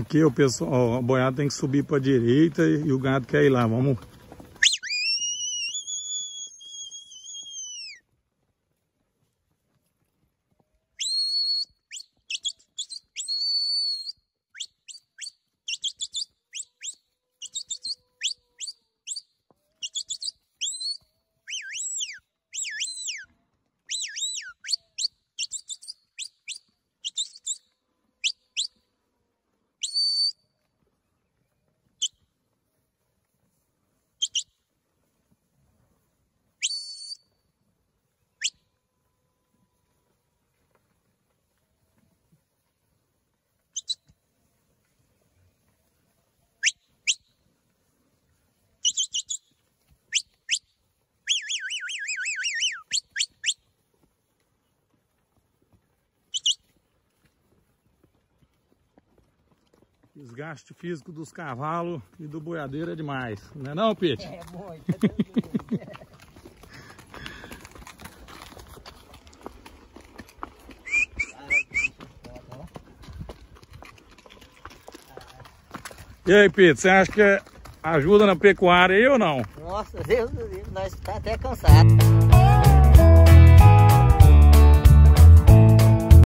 Aqui o pessoal, a boiada tem que subir para direita e, e o gado quer ir lá. Vamos Desgaste físico dos cavalos e do boiadeiro é demais, não é não, Pete? É muito. E aí, Pete, você acha que ajuda na pecuária aí ou não? Nossa, Deus do céu, nós tá até cansado.